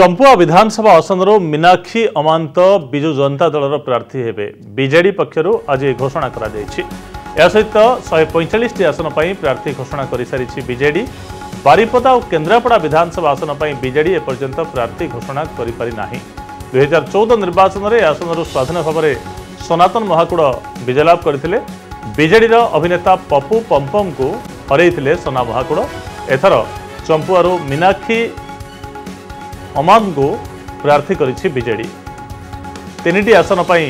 ଚମ୍ପୁଆ ବିଧାନସଭା ଆସନରୁ ମୀନାକ୍ଷୀ ଅମାନ୍ତ ବିଜୁ ଜନତା ଦଳର ପ୍ରାର୍ଥୀ ହେବେ। ବିଜେଡି ପକ୍ଷରୁ ଆଜି ଘୋଷଣା କରାଯାଇଛି। ଏହା ସହିତ ଶହେ ପଇଁଚାଳିଶଟି ଆସନ ପାଇଁ ପ୍ରାର୍ଥୀ ଘୋଷଣା କରିସାରିଛି ବିଜେଡି। ବାରିପଦା ଓ କେନ୍ଦ୍ରାପଡ଼ା ବିଧାନସଭା ଆସନ ପାଇଁ ବିଜେଡି ଏପର୍ଯ୍ୟନ୍ତ ପ୍ରାର୍ଥୀ ଘୋଷଣା କରିପାରି ନାହିଁ। ଦୁଇହଜାର ଚଉଦ ନିର୍ବାଚନରେ ଏ ଆସନରୁ ସ୍ୱାଧୀନ ଭାବରେ ସନାତନ ମହାକୁଡ଼ ବିଜୟ ଲାଭ କରିଥିଲେ। ବିଜେଡିର ଅଭିନେତା ପପୁ ପମ୍ପମ୍ଙ୍କୁ ହରାଇଥିଲେ ସନା ମହାକୁଡ଼। ଏଥର ଚମ୍ପୁଆରୁ ମୀନାକ୍ଷୀ ଅମାଦଙ୍କୁ ପ୍ରାର୍ଥୀ କରିଛି ବିଜେଡି। ତିନିଟି ଆସନ ପାଇଁ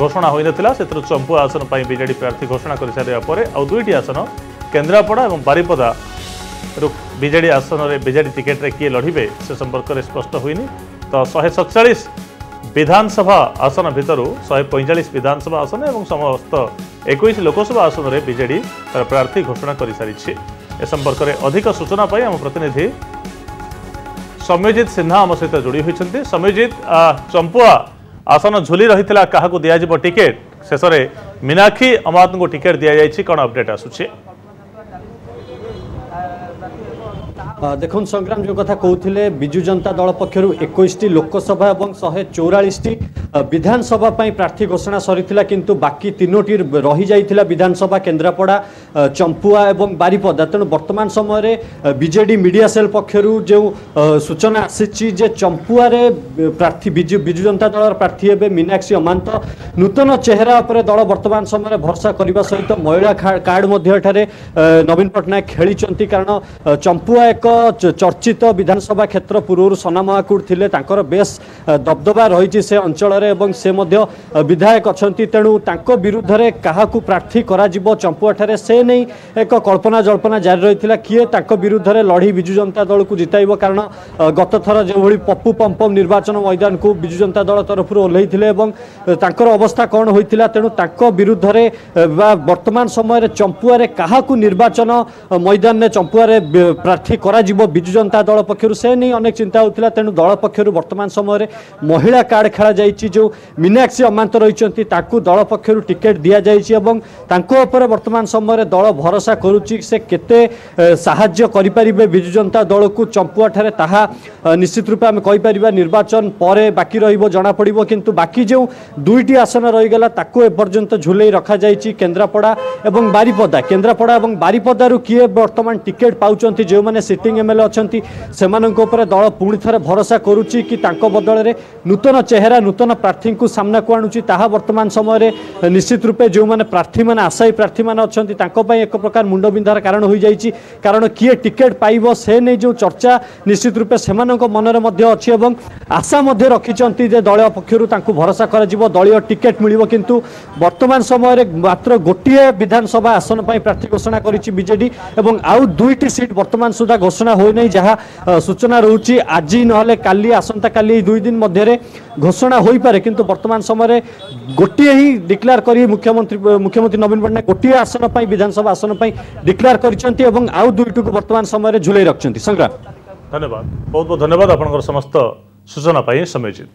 ଘୋଷଣା ହୋଇନଥିଲା ସେଥିରୁ ଚମ୍ପୁଆ ଆସନ ପାଇଁ ବିଜେଡି ପ୍ରାର୍ଥୀ ଘୋଷଣା କରିସାରିବା ପରେ ଆଉ ଦୁଇଟି ଆସନ କେନ୍ଦ୍ରାପଡ଼ା ଏବଂ ବାରିପଦାରୁ ବିଜେଡି ଆସନରେ ବିଜେଡି ଟିକେଟରେ କିଏ ଲଢ଼ିବେ ସେ ସମ୍ପର୍କରେ ସ୍ପଷ୍ଟ ହୋଇନି। ତ ଶହେ ସତଚାଳିଶ ବିଧାନସଭା ଆସନ ଭିତରୁ ଶହେ ପଇଁଚାଳିଶ ବିଧାନସଭା ଆସନ ଏବଂ ସମସ୍ତ ଏକୋଇଶ ଲୋକସଭା ଆସନରେ ବିଜେଡି ତାର ପ୍ରାର୍ଥୀ ଘୋଷଣା କରିସାରିଛି। ଏ ସମ୍ପର୍କରେ ଅଧିକ ସୂଚନା ପାଇଁ ଆମ ପ୍ରତିନିଧି ସୌମ୍ୟଜିତ ସିହ୍ନା ଆମ ସହିତ ଯୋଡ଼ି ହୋଇଛନ୍ତି ସୌମ୍ୟଜିତ ଆ, ଚମ୍ପୁଆ ଆସନ ଝୁଲି ରହିଥିଲା କାହାକୁ ଦିଆଯିବ ଟିକେଟ ଶେଷରେ ମୀନାକ୍ଷୀ ଅମାତଙ୍କୁ ଟିକେଟ ଦିଆଯାଇଛି କ'ଣ ଅପଡେଟ୍ ଆସୁଛି ଦେଖନ୍ତୁ ସଂଗ୍ରାମ ଯେଉଁ କଥା କହୁଥିଲେ ବିଜୁ ଜନତା ଦଳ ପକ୍ଷରୁ ଏକୋଇଶଟି ଲୋକସଭା ଏବଂ ଶହେ ଚଉରାଳିଶଟି ବିଧାନସଭା ପାଇଁ ପ୍ରାର୍ଥୀ ଘୋଷଣା ସରିଥିଲା କିନ୍ତୁ ବାକି ତିନୋଟି ରହିଯାଇଥିଲା ବିଧାନସଭା କେନ୍ଦ୍ରାପଡ଼ା ଚମ୍ପୁଆ ଏବଂ ବାରିପଦା। ତେଣୁ ବର୍ତ୍ତମାନ ସମୟରେ ବିଜେଡି ମିଡ଼ିଆ ସେଲ୍ ପକ୍ଷରୁ ଯେଉଁ ସୂଚନା ଆସିଛି ଯେ ଚମ୍ପୁଆରେ ପ୍ରାର୍ଥୀ ବିଜୁ ବିଜୁ ଜନତା ଦଳର ପ୍ରାର୍ଥୀ ହେବେ ମୀନାକ୍ଷୀ ଅମାନ୍ତ ନୂତନ ଚେହେରା ଉପରେ ଦଳ ବର୍ତ୍ତମାନ ସମୟରେ ଭରସା କରିବା ସହିତ ମହିଳା କାର୍ଡ ମଧ୍ୟ ଏଠାରେ ନବୀନ ପଟ୍ଟନାୟକ ଖେଳିଛନ୍ତି। କାରଣ ଚମ୍ପୁଆ ଏକ ଚର୍ଚ୍ଚିତ ବିଧାନସଭା କ୍ଷେତ୍ର। ପୂର୍ବରୁ ସନା ମହାକୁଡ଼ ଥିଲେ ତାଙ୍କର ବେଶ୍ ଦବଦବା ରହିଛି ସେ ଅଞ୍ଚଳରେ। ଏବଂ ସେ ମଧ୍ୟ ବିଧାୟକ ଅଛନ୍ତି ତେଣୁ ତାଙ୍କ ବିରୁଦ୍ଧରେ କାହାକୁ ପ୍ରାର୍ଥୀ କରାଯିବ ଚମ୍ପୁଆଠାରେ ସେ ନେଇ ଏକ କଳ୍ପନା ଜଳ୍ପନା ଜାରି ରହିଥିଲା କିଏ ତାଙ୍କ ବିରୁଦ୍ଧରେ ଲଢ଼ି ବିଜୁ ଜନତା ଦଳକୁ ଜିତାଇବ। କାରଣ ଗତଥର ଯେଉଁଭଳି ପପୁ ପମ୍ପମ୍ ନିର୍ବାଚନ ମଇଦାନକୁ ବିଜୁ ଜନତା ଦଳ ତରଫରୁ ଓହ୍ଲାଇଥିଲେ ଏବଂ ତାଙ୍କର ଅବସ୍ଥା କ'ଣ ହୋଇଥିଲା ତେଣୁ ତାଙ୍କ ବିରୁଦ୍ଧରେ ବା ବର୍ତ୍ତମାନ ସମୟରେ ଚମ୍ପୁଆରେ କାହାକୁ ନିର୍ବାଚନ ମଇଦାନରେ ଚମ୍ପୁଆରେ ପ୍ରାର୍ଥୀ କରାଯିବ ବିଜୁ ଜନତା ଦଳ ପକ୍ଷରୁ ସେ ନେଇ ଅନେକ ଚିନ୍ତା ହେଉଥିଲା ତେଣୁ ଦଳ ପକ୍ଷରୁ ବର୍ତ୍ତମାନ ସମୟରେ ମହିଳା କାର୍ଡ ଖେଳାଯାଇଛି ଯେଉଁ ମୀନାକ୍ଷୀ ଅମାନ୍ତ ରହିଛନ୍ତି ତାଙ୍କୁ ଦଳ ପକ୍ଷରୁ ଟିକେଟ ଦିଆଯାଇଛି ଏବଂ ତାଙ୍କ ଉପରେ ବର୍ତ୍ତମାନ ସମୟରେ ଦଳ ଭରସା କରୁଛି ସେ କେତେ ଏ, ସାହାଯ୍ୟ କରିପାରିବେ ବିଜୁ ଜନତା ଦଳକୁ ଚମ୍ପୁଆଠାରେ ତାହା ଅ, ନିଶ୍ଚିତ ରୂପେ ଆମେ କହିପାରିବା ନିର୍ବାଚନ ପରେ ବାକି ରହିବ ଜଣାପଡ଼ିବ କିନ୍ତୁ ବାକି ଯେଉଁ ଦୁଇଟି ଆସନ ରହିଗଲା ତାକୁ ଏପର୍ଯ୍ୟନ୍ତ ଝୁଲେଇ ରଖାଯାଇଛି କେନ୍ଦ୍ରାପଡ଼ା ଏବଂ ବାରିପଦା। କେନ୍ଦ୍ରାପଡ଼ା ଏବଂ ବାରିପଦାରୁ କିଏ ବର୍ତ୍ତମାନ ଟିକେଟ ପାଉଛନ୍ତି ଯେଉଁମାନେ ସିଟିଂ ଏମ୍ଏଲ୍ଏ ଅଛନ୍ତି ସେମାନଙ୍କ ଉପରେ ଦଳ ପୁଣି ଥରେ ଭରସା କରୁଛି କି ତାଙ୍କ ବଦଳରେ ନୂତନ ଚେହେରା ନୂତନ ପ୍ରାର୍ଥୀଙ୍କୁ ସାମ୍ନାକୁ ଆଣୁଛି ତାହା ବର୍ତ୍ତମାନ ସମୟରେ ନିଶ୍ଚିତ ରୂପେ ଯେଉଁମାନେ ପ୍ରାର୍ଥୀମାନେ ଆଶାୟୀ ପ୍ରାର୍ଥୀମାନେ ଅଛନ୍ତି ତାଙ୍କ ପାଇଁ ଏକ ପ୍ରକାର ମୁଣ୍ଡବିନ୍ଧାର କାରଣ ହୋଇଯାଇଛି। କାରଣ କିଏ ଟିକେଟ ପାଇବ ସେ ନେଇ ଯେଉଁ ଚର୍ଚ୍ଚା ନିଶ୍ଚିତ ରୂପେ ସେମାନଙ୍କ ମନରେ ମଧ୍ୟ ଅଛି ଏବଂ ଆଶା ମଧ୍ୟ ରଖିଛନ୍ତି ଯେ ଦଳୀୟ ପକ୍ଷରୁ ତାଙ୍କୁ ଭରସା କରାଯିବ ଦଳୀୟ ଟିକେଟ ମିଳିବ। କିନ୍ତୁ ବର୍ତ୍ତମାନ ସମୟରେ ମାତ୍ର ଗୋଟିଏ ବିଧାନସଭା ଆସନ ପାଇଁ ପ୍ରାର୍ଥୀ ଘୋଷଣା କରିଛି ବିଜେଡି ଏବଂ ଆଉ ଦୁଇଟି ସିଟ୍ ବର୍ତ୍ତମାନ ସୁଦ୍ଧା ଘୋଷଣା ହୋଇନାହିଁ ଯାହା ଅ, ସୂଚନା ରହୁଛି ଆଜି ନହେଲେ କାଲି ଆସନ୍ତାକାଲି ଏହି ଦୁଇ ଦିନ ମଧ୍ୟରେ ଘୋଷଣା ହୋଇପାରେ କିନ୍ତୁ ବର୍ତ୍ତମାନ ସମୟରେ ଗୋଟିଏ ହିଁ ଡିକ୍ଲେୟାର କରି ମୁଖ୍ୟମନ୍ତ୍ରୀ ମୁଖ୍ୟମନ୍ତ୍ରୀ ନବୀନ ପଟ୍ଟନାୟକ ଗୋଟିଏ ଆସନ ପାଇଁ ବିଧାନସଭା ଆସନ ପାଇଁ ଡିକ୍ଲେୟାର କରିଛନ୍ତି ଏବଂ ଆଉ ଦୁଇଟିକୁ ବର୍ତ୍ତମାନ ସମୟରେ ଝୁଲେଇ ରଖିଛନ୍ତି। ସଂଗ୍ରାମ। ଧନ୍ୟବାଦ। ବହୁତ ବହୁତ ଧନ୍ୟବାଦ ଆପଣଙ୍କର ସମସ୍ତ ସୂଚନା ପାଇଁ ସୌମ୍ୟଜିତ।